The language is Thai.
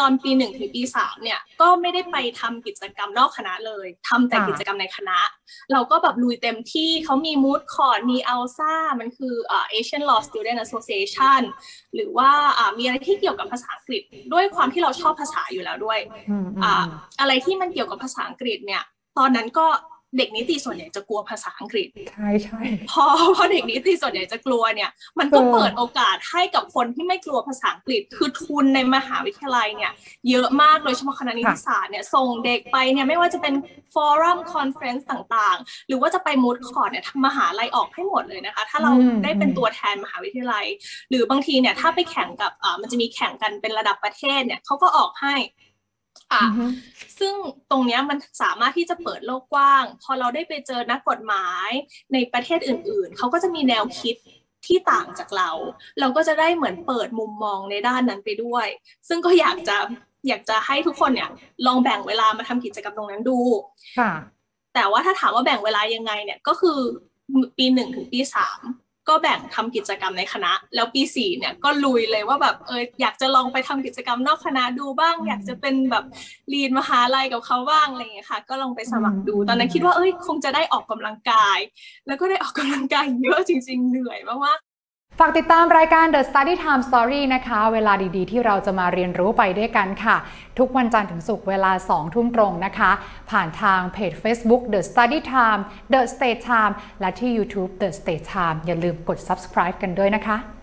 ตอนปีหนึ่งถึงปีสามเนี่ยก็ไม่ได้ไปทำกิจกรรมนอกคณะเลยทำแต่กิจกรรมในคณะ เราก็แบบลุยเต็มที่เขามีมูดคอร์ดมีอัลซ่ามันคืออ่า Asian Law Student Association หรือว่าอ่ามีอะไรที่เกี่ยวกับภาษาอังกฤษ ด้วยความที่เราชอบภาษาอยู่แล้วด้วยอืมอืมอ่าอืมอะไรที่มันเกี่ยวกับภาษาอังกฤษเนี่ย ตอนนั้นก็ เด็กนิติส่วนใหญ่จะกลัวภาษาอังกฤษใช่ใช่พอพอเด็กนิติส่วนใหญ่จะกลัวเนี่ย มันก็เออเปิดโอกาสให้กับคนที่ไม่กลัวภาษาอังกฤษคือทุนในมหาวิทยาลัยเนี่ย เยอะมากโดยเฉพาะคณะนิติศาสตร์เนี่ยส่งเด็กไปเนี่ยไม่ว่าจะเป็น forum conference ต่างๆ หรือว่าจะไป moot court เนี่ยทางมหาลัยออกให้หมดเลยนะคะ ถ้าเราอืมได้เป็นอืมตัวแทนมหาวิทยาลัย หรือบางทีเนี่ยถ้าไปแข่งกับอ่ามันจะมีแข่งกันเป็นระดับประเทศเนี่ยเขาก็ออกให้ อ่าอือฮึซึ่งตรงเนี้ยมันสามารถที่จะเปิดโลกกว้าง พอเราได้ไปเจอนักกฎหมายในประเทศอื่น ๆ เขาก็จะมีแนวคิดที่ต่างจากเรา เราก็จะได้เหมือนเปิดมุมมองในด้านนั้นไปด้วย ซึ่งก็อยากจะอยากจะให้ทุกคนเนี่ย ลองแบ่งเวลามาทำกิจกรรมตรงนั้นดู ค่ะ แต่ว่าถ้าถามว่าแบ่งเวลายังไงเนี่ยก็คือปีหนึ่งถึงปีสาม ก็แบ่งทำกิจกรรมในคณะ แล้วปีสี่เนี่ยก็ลุยเลยว่าแบบเอออยากจะลองไปทำกิจกรรมนอกคณะดูบ้างอืมอยากจะเป็นแบบเรียนมหาลัยกับเขาบ้างอะไรอย่างเงี้ยค่ะ ก็ลองไปสมัครดูอืมตอนนั้นคิดว่าเอ้ยคงจะได้ออกกำลังกาย แล้วก็ได้ออกกำลังกายเยอะจริง ๆ เหนื่อยมากๆ ฝากติดตามรายการ The Study Time Story นะคะ เวลาดีๆ ที่เราจะมาเรียนรู้ไปด้วยกันค่ะ ทุกวันจันทร์ถึงศุกร์เวลา 2 ทุ่มตรงนะคะ ผ่านทางเพจ Facebook The Study Time The State Time และที่ YouTube The State Time อย่าลืมกด subscribe กันด้วยนะคะ